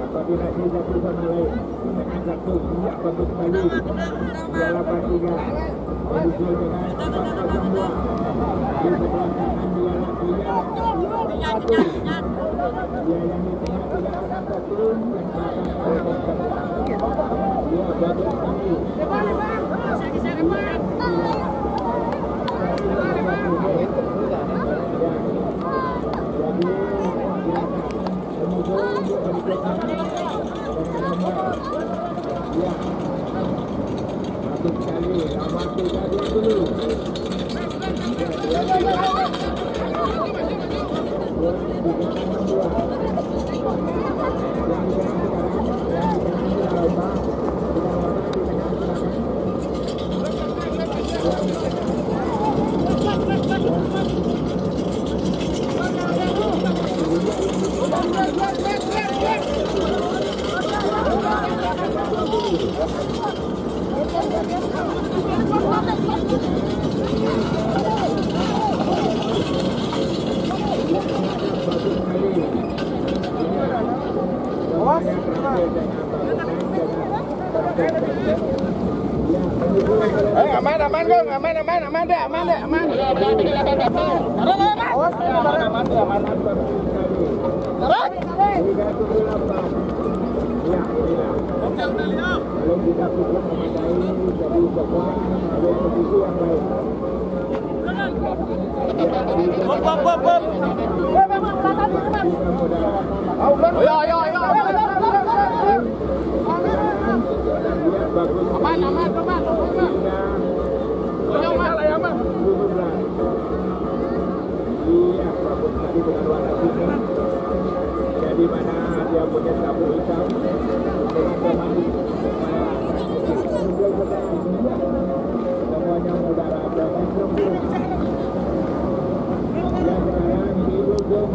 Apabila dia jatuh sama lain Dengan satu minyak batu kembali Dua lapan tiga Menyusul dengan empat kosong Di sebelah kanan dua tiga satu Dia yang di tengah tiga aman. Aman, aman, deh, aman deh, aman. Awas, aman, aman, aman. Tarik. Belum kita cukup memadai, jadi sebuah ada posisi yang baik. Bop, bop, bop, bop. Ayo, ayo, ayo. Aman, tadi dengan warna kuning. Jadi mana dia punya sapu hitam dengan pemandi. Semuanya Abraham Jomblo. Yang sekarang di ujung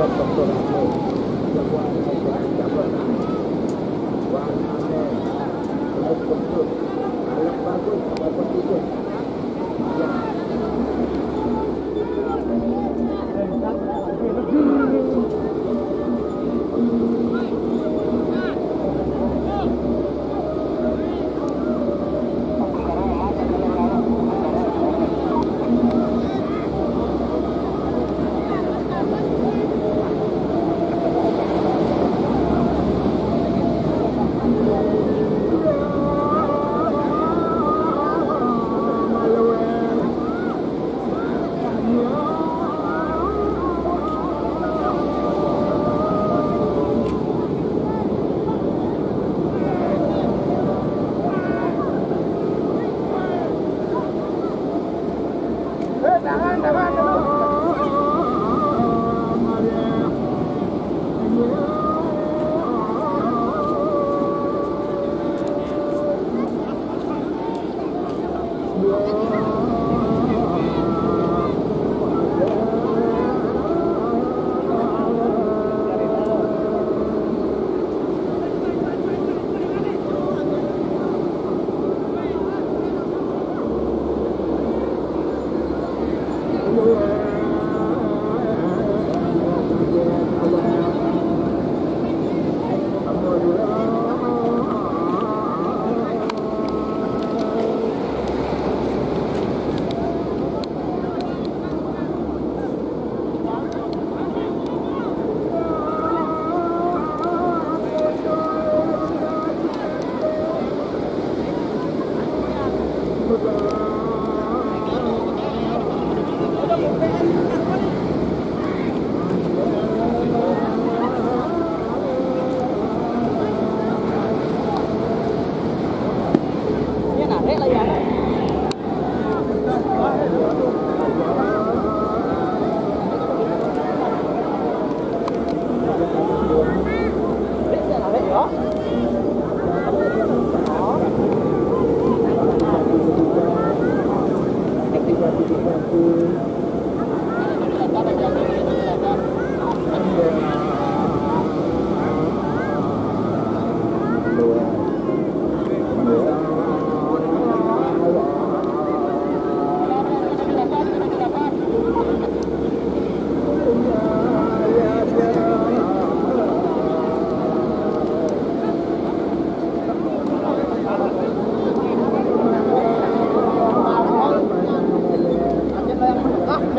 だったことなんで。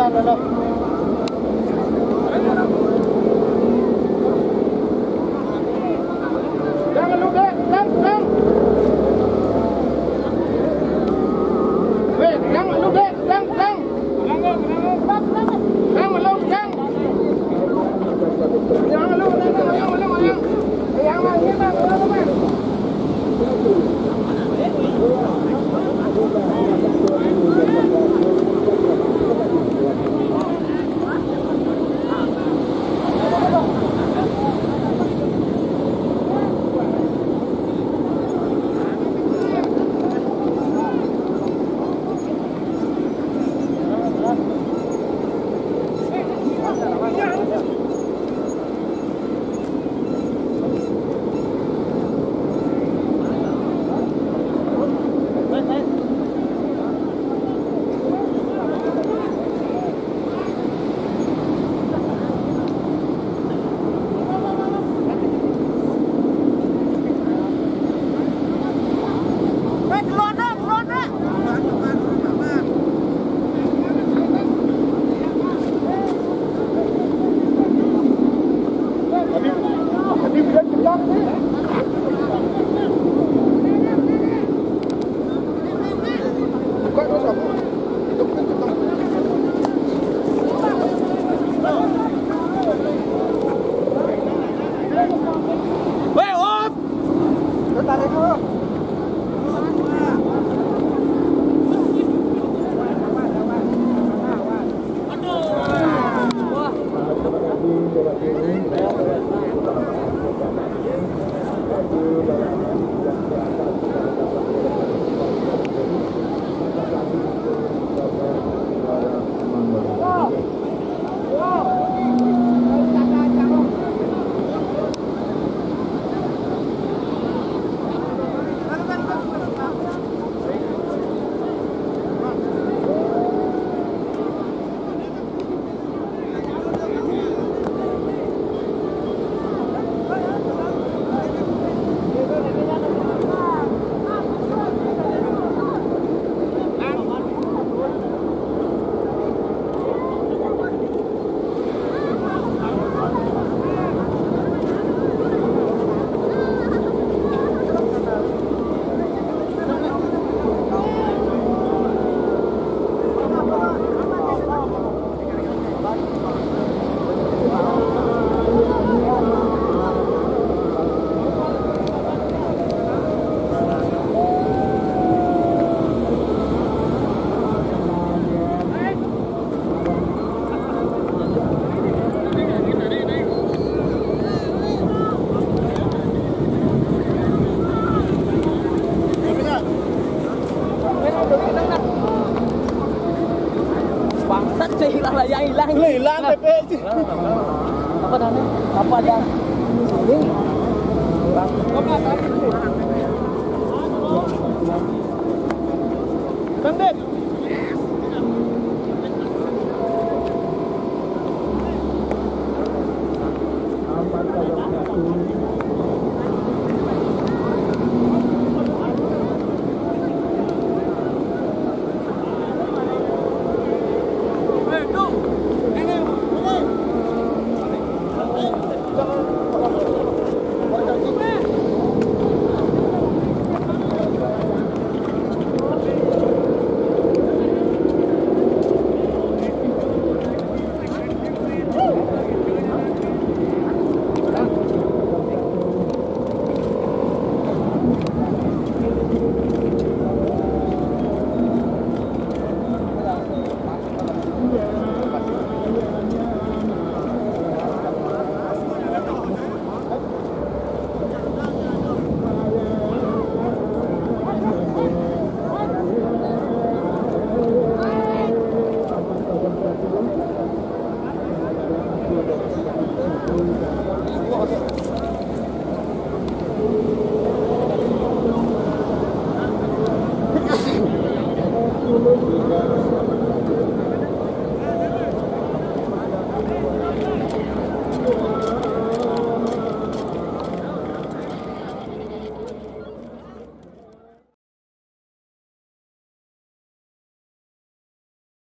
Jangan hilang hilang. Hilang PP sih. Apa namanya? Apa ada? Saling. Bandit.